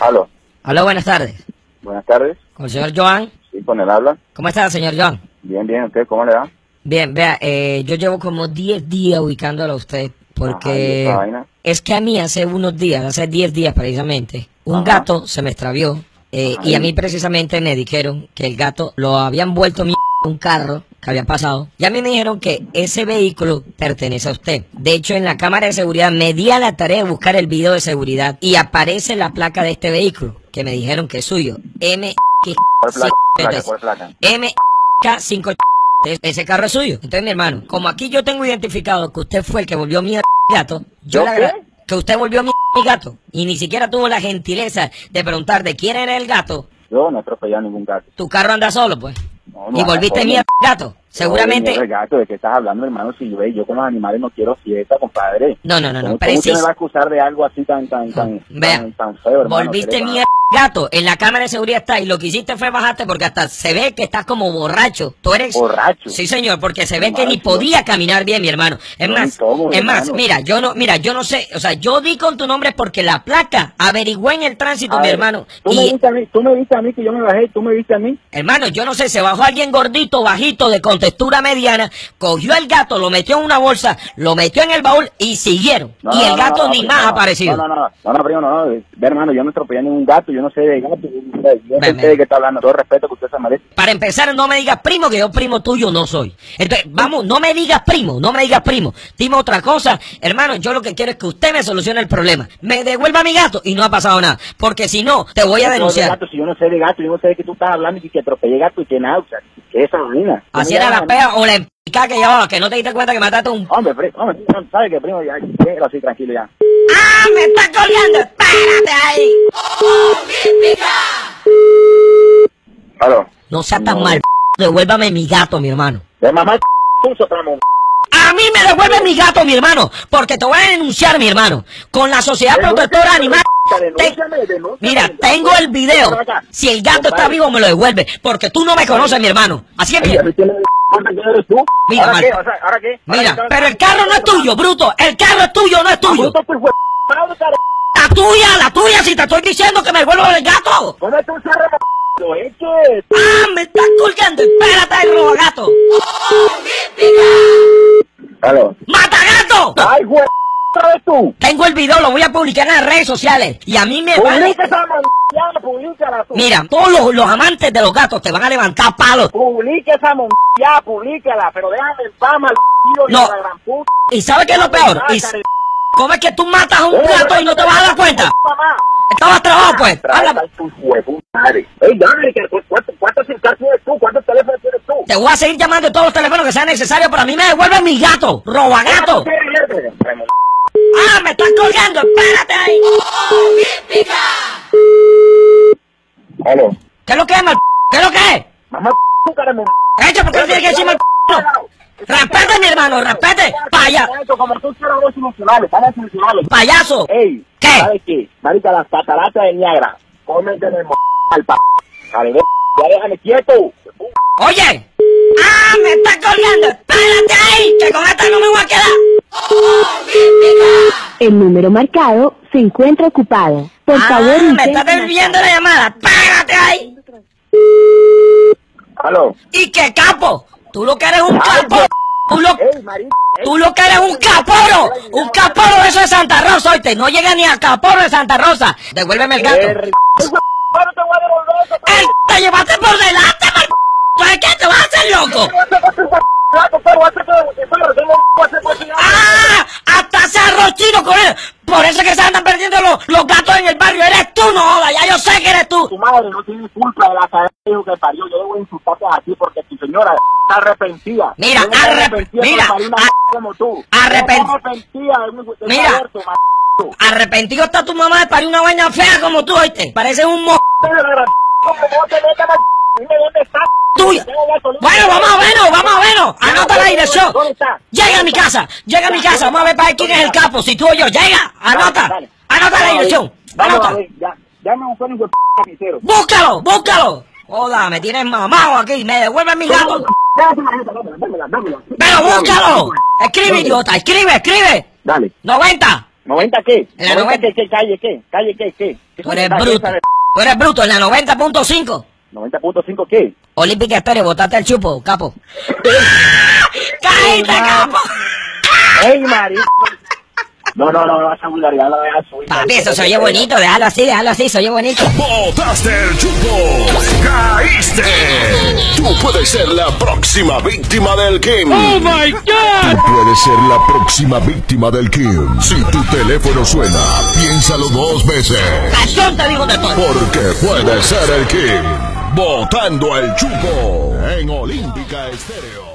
Aló, Hola, buenas tardes. buenas tardes. Con el señor Joan. Sí, con él habla. ¿Cómo está, señor Joan? Bien, bien. ¿Usted cómo le va? Bien, vea, eh, yo llevo como 10 días ubicándolo a usted Ajá, ¿y porque vaina? es que a mí hace unos días, hace 10 días precisamente, un Ajá. gato se me extravió eh, y a mí precisamente me dijeron que el gato lo habían vuelto mi un carro que había pasado. Y a mí me dijeron que ese vehículo pertenece a usted. De hecho, en la cámara de seguridad me di a la tarea de buscar el video de seguridad y aparece la placa de este vehículo que me dijeron que es suyo. M placa? MK5 ese carro es suyo. Entonces, mi hermano, como aquí yo tengo identificado que usted fue el que volvió mi gato, yo que usted volvió mi gato y ni siquiera tuvo la gentileza de preguntar de quién era el gato, Yo no he atropellado ningún gato. tu carro anda solo, pues. No, no, y volviste no, mi no. gato. Seguramente. No, ¿de qué estás hablando, hermano? Si yo, yo con los animales no quiero fiesta, compadre. No, no, no, no. ¿Cómo, cómo usted me va a acusar de algo así tan, tan, tan, Vea, tan, tan feo, hermano? Volviste ¿Qué le mi pasa? gato. En la cámara de seguridad está. Y lo que hiciste fue bajarte porque hasta se ve que estás como borracho. Tú eres. Borracho. Sí, señor, porque se ve que ni podía caminar bien, mi hermano. Es más, tomo, es más, mira, yo no, mira, yo no sé, o sea, yo di con tu nombre porque la placa averigüé en el tránsito, A mi ver, hermano. Tú me, viste a mí, tú me viste a mí que yo me bajé, tú me viste a mí. hermano, yo no sé, se bajó alguien gordito, bajito, de contextura mediana, cogió el gato, lo metió en una bolsa, lo metió en el baúl y siguieron. No, y el gato no, ni más ha aparecido. No, no, no, no, no, primo, no, hermano, yo no atropellé ningún gato, yo no sé de gato, yo no sé, de qué está hablando, todo el respeto que usted se merece. Para empezar, no me digas primo, que yo primo tuyo no soy. Entonces, vamos, no me digas primo, no me digas primo. Dime otra cosa. Hermano, yo lo que quiero es que usted me solucione el problema. Me devuelva mi gato y no ha pasado nada. Porque si no, te voy a denunciar. gato, si yo no sé de gato, yo no sé de qué tú estás hablando y que atropellé gato y que nada, o sea, que esa vaina. Así era a mí. pea o la empicada que llevaba, que no te diste cuenta que mataste un... Hombre, primo, hombre, ¿sabes qué, primo? Ya, déjalo así, tranquilo ya. ¡Ah, me está colgando! ¡Espérate ahí! Aló. No seas tan mal, devuélvame mi gato, mi hermano. De mamá puso tramo. A mí me devuelve mi gato, mi hermano, porque te voy a denunciar, mi hermano, con la Sociedad Protectora Animal. Te- Denúnciame, denúnciame. Mira, tengo el video. Si el gato está vivo, me lo devuelve, porque tú no me conoces, mi hermano. Así es que. Mira, ¿Ahora mal- qué? O sea, ¿ahora qué? ¿Ahora mira, pero el carro no es tuyo, bruto. El carro es tuyo, no es Ah, tuyo. pues, madre, cara. La tuya, la tuya, si te estoy diciendo que me devuelva el gato. ¿Cómo es tu eches. Ah, me estás colgando. Espérate, roba gato. ¡Mata gato! Ay, güey, otra vez tú. Tengo el video, lo voy a publicar en las redes sociales. Y a mí me vale. Publica esa tú. Mira, todos los, los amantes de los gatos te van a levantar palos. Publica esa mondial, publícala, pero déjame en paz, mal No. la gran puta. ¿Y sabes qué es lo peor? Ay, ¿Y care- ¿Cómo es que tú matas a un gato y no te vas a dar cuenta? Estabas trabado, pues. Habla. ¿cuántos tienes tú? ¿Cuántos teléfonos tienes tú? Te voy a seguir llamando todos los teléfonos que sean necesarios, pero a mí me devuelven mi gato. Roba gato. Ah, me estás colgando. Espérate ahí. Aló. ¿Qué es lo que es, mal? ¿Qué es lo que es? Mamá, tú, cara, mon- Hecho, ¿por qué no tienes que decirme el Respete, mi hermano, respete. Paya, Como tú quieras los solucionales, van a payaso. Ey, ¿Qué? ¿sabes qué? Marica, las cataratas de Niagara. Cómete el al pa... Dale, déjame quieto. Oye. Ah, me estás colgando. Espérate ahí, que con esta no me voy a quedar. El número marcado se encuentra ocupado. Por ah, favor, me estás desviando la llamada. Espérate ahí. Aló. ¿Y qué capo? Tú lo que eres un capo. Tú lo, tú lo que eres un caporo. Un caporo de eso de Santa Rosa, oíste. No llega ni a caporo de Santa Rosa. Devuélveme el gato re- Ey, güey, ahora te voy a devolver eso, pero- ¡Ey, te llevaste por delante, mal... ¿Sabes qué? ¿Te vas a hacer loco? Gato, pero voy a hacer todo, pero tengo un- voy a hacer todo, señor. ¡Ah! ¡Hasta se arrochino con él! Por eso es que se los, los gatos en el barrio. ¡Eres tú, no jodas! ¡Ya yo sé que eres tú! Tu madre no tiene culpa de la cadena que parió. Yo debo insultarte a ti porque tu señora está arrepentida. Mira, arrepentida mira, como tú. arrepentida Mira. Arrepentido está tu mamá de parir una vaina fea como tú, oíste. Pareces un mo... Pero, ¿cómo te metes, ma- Dime dónde está. tuya. Bueno, vamos a verlo, vamos a verlo. Anota la dirección. Llega a mi casa, llega a mi casa. Vamos a ver para ver quién es el capo, si tú o yo. Llega, anota. Anota la dirección. A Anota. ya me buscó un carnicero. Búscalo, búscalo. Joda, me tienes mamado aquí. Me devuelven mi gato. Dámela, dámela, dámela, dámela. Pero búscalo. Escribe, idiota. Escribe, escribe. Dale. 90. ¿90 qué? En la 90 noventa. qué, calle qué? ¿Calle qué, qué? Tú eres bruto. Tú eres bruto en la 90.5. 90.5 qué? Olímpica Estéreo, botaste el chupo, capo. ¡Caíste, capo! ¡Ey, marico! No, no, no, no, esa vulgaridad la deja subir. Papi, eso se oye bonito, déjalo así, déjalo así, se oye bonito. Botaste el chupo. Caíste. Tú puedes ser la próxima víctima del Kim. ¡Oh, my God! Tú puedes ser la próxima víctima del Kim. Si tu teléfono suena, piénsalo dos veces. ¡Cachón te digo de todo! Porque puede ser el Kim. Botando el chupo en Olímpica Estéreo.